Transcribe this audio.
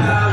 Yeah.